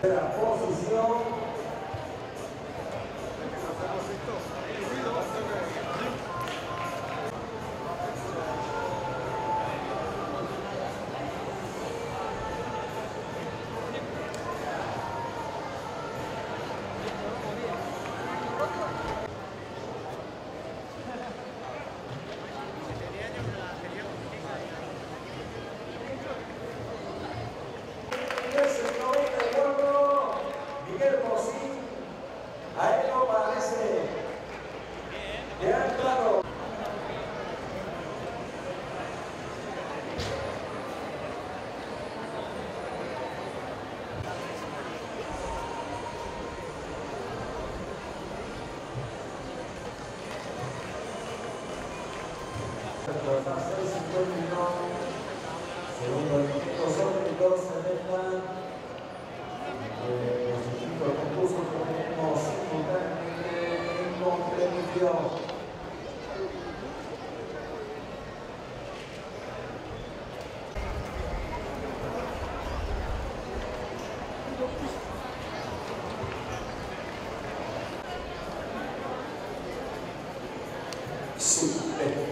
A posição Quedan claro. Segundo el equipo Sónicos, 70. Eh, los equipos de concurso que tenemos simultáneamente Super.